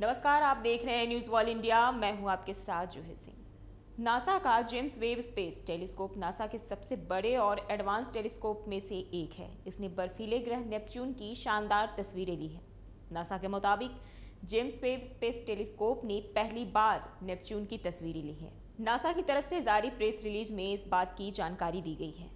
नमस्कार, आप देख रहे हैं न्यूज़ वॉल इंडिया मैं हूँ आपके साथ जूहे सिंह। नासा का James Webb Space Telescope NASA के सबसे बड़े और एडवांस टेलीस्कोप में से एक है। इसने बर्फीले ग्रह नेपच्यून की शानदार तस्वीरें ली हैं। नासा के मुताबिक, जेम्स वेब स्पेस टेलीस्कोप ने पहली बार नेपच्यून की तस्वीरें ली हैं। नासा की तरफ़ से जारी प्रेस रिलीज़ में इस बात की जानकारी दी गई है।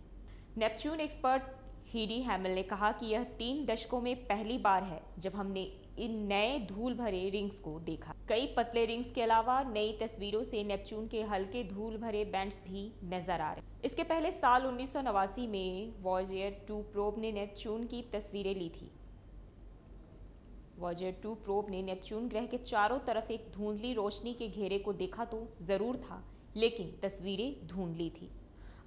नेपच्यून एक्सपर्ट हीडी हैमल ने कहा कि यह तीन दशकों में पहली बार है जब हमने इन नए धूल भरे रिंग्स को देखा। कई पतले रिंग्स के अलावा नई तस्वीरों से नेपच्यून के हल्के धूल भरे बैंड्स भी नज़र आ रहे इसके पहले साल उन्नीस सौ नवासी में वॉजियर टू प्रोब ने नेपच्यून की तस्वीरें ली थी। वॉजियर टू प्रोब ने नेपच्यून ग्रह के चारों तरफ़ एक धुंधली रोशनी के घेरे को देखा तो ज़रूर था, लेकिन तस्वीरें धुंधली थी।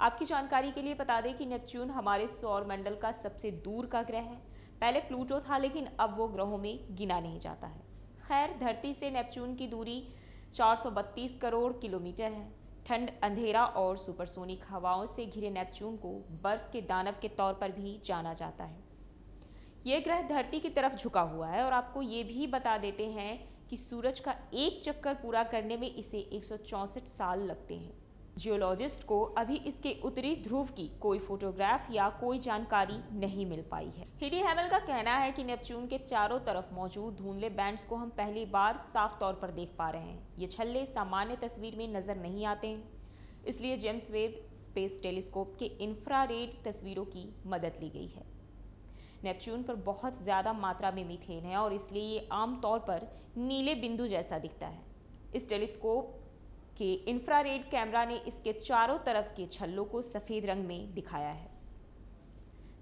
आपकी जानकारी के लिए बता दें कि नेपच्यून हमारे सौर मंडल का सबसे दूर का ग्रह है। पहले प्लूटो था, लेकिन अब वो ग्रहों में गिना नहीं जाता है। खैर, धरती से नेपच्यून की दूरी 432 करोड़ किलोमीटर है। ठंड, अंधेरा और सुपरसोनिक हवाओं से घिरे नेपच्यून को बर्फ़ के दानव के तौर पर भी जाना जाता है। ये ग्रह धरती की तरफ़ झुका हुआ है और आपको ये भी बता देते हैं कि सूरज का एक चक्कर पूरा करने में इसे एक साल लगते हैं। जियोलॉजिस्ट को अभी इसके उत्तरी ध्रुव की कोई फोटोग्राफ या कोई जानकारी नहीं मिल पाई है। हिडी हैमल का कहना है कि नेपच्यून के चारों तरफ़ मौजूद धुंधले बैंड्स को हम पहली बार साफ़ तौर पर देख पा रहे हैं। ये छल्ले सामान्य तस्वीर में नज़र नहीं आते हैं। इसलिए जेम्स वेब स्पेस टेलीस्कोप के इंफ्रारेड तस्वीरों की मदद ली गई है। नेपच्यून पर बहुत ज़्यादा मात्रा में मीथेन है और इसलिए ये आमतौर पर नीले बिंदु जैसा दिखता है। इस टेलीस्कोप कि इंफ्रारेड कैमरा ने इसके चारों तरफ़ के छल्लों को सफ़ेद रंग में दिखाया है।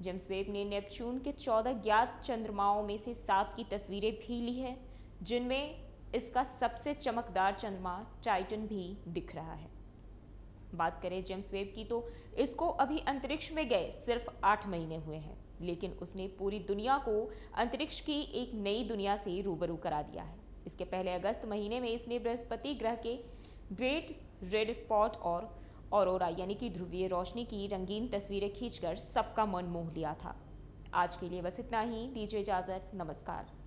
जेम्स वेब ने नेपच्यून के चौदह ज्ञात चंद्रमाओं में से सात की तस्वीरें भी ली है, जिनमें इसका सबसे चमकदार चंद्रमा टाइटन भी दिख रहा है। बात करें जेम्स वेब की तो इसको अभी अंतरिक्ष में गए सिर्फ़ आठ महीने हुए हैं, लेकिन उसने पूरी दुनिया को अंतरिक्ष की एक नई दुनिया से रूबरू करा दिया है। इसके पहले अगस्त महीने में इसने बृहस्पति ग्रह के ग्रेट रेड स्पॉट और औरोरा यानी कि ध्रुवीय रोशनी की रंगीन तस्वीरें खींचकर सबका मन मोह लिया था। आज के लिए बस इतना ही। दीजिए इजाज़त। नमस्कार।